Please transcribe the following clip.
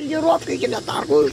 тренировки тебе торгуешь.